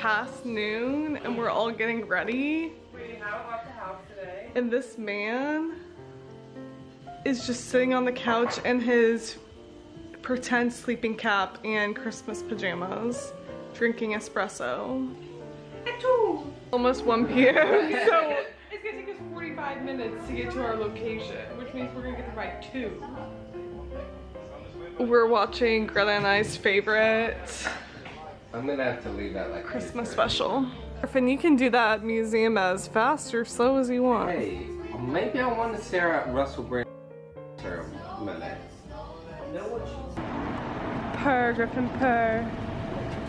past noon and we're all getting ready. We haven't left the house today. And this man is just sitting on the couch in his pretend sleeping cap and Christmas pajamas, drinking espresso. Almost 1 p.m. So It's gonna take us 45 minutes to get to our location, which means we're gonna get there by 2. we're watching Greta and I's favorite I'm gonna have to leave at like Christmas special. Griffin, you can do that museum as fast or slow as you want. Hey, maybe I want to stare at Russell Brand for a minute. Purr, Griffin, purr.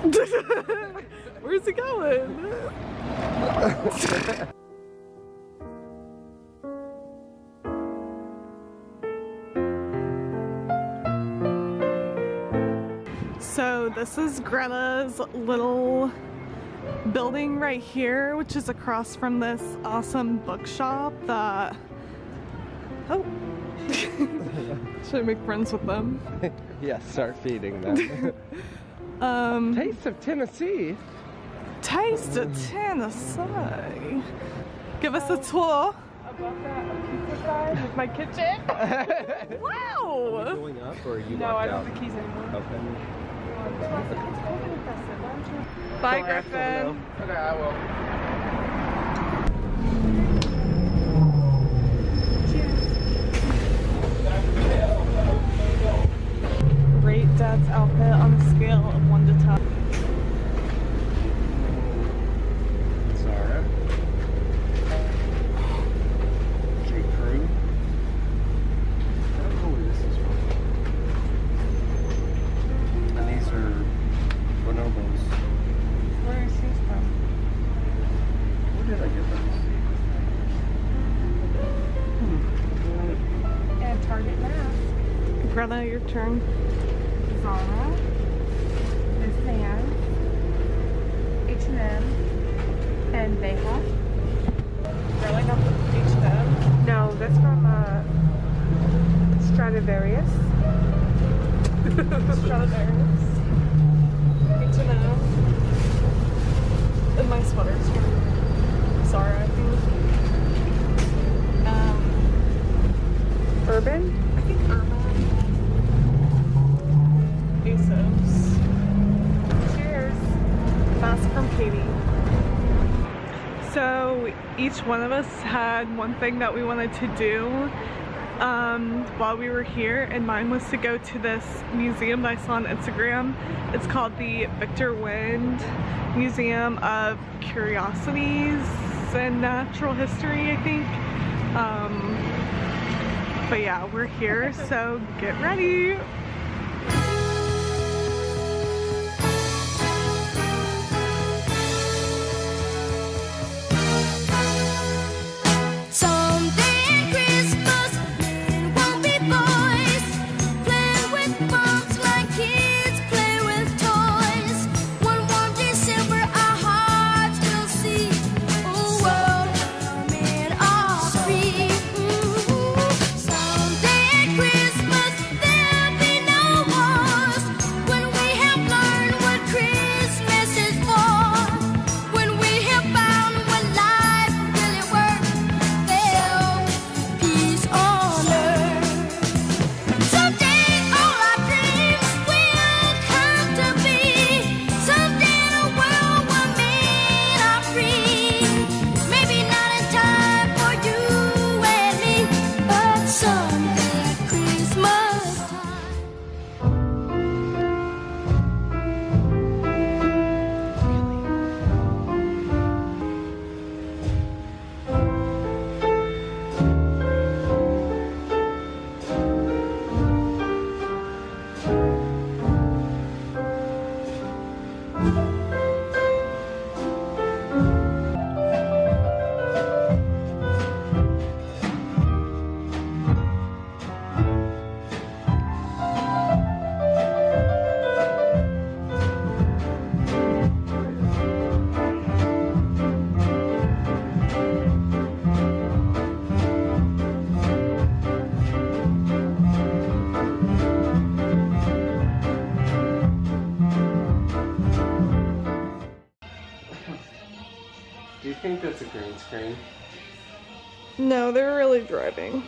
Where's he going? so this is Greta's little building right here, which is across from this awesome bookshop that. Oh. Should I make friends with them? yeah, start feeding them. Um, Taste of Tennessee. Taste of Tennessee. Give us a tour. Above that, a pizza side with my kitchen. Wow! Are you Going up or are you No, I don't have the keys anymore. Okay. Bye, Griffin. Okay, I will. Rate Dad's outfit on a scale Greta, your turn. Zara. Miss Sam. H&M. And Beha. Really got the H&M. No, that's from uh, Stradivarius. Stradivarius. H&M. And my sweater's from Zara, I think. Um, Urban. I think Urban. So each one of us had one thing that we wanted to do um, while we were here and mine was to go to this museum that I saw on Instagram. It's called the Viktor Wynd Museum of Curiosities and Natural History, I think. Um, but yeah, we're here, so get ready. It's a green screen. No, they're really driving.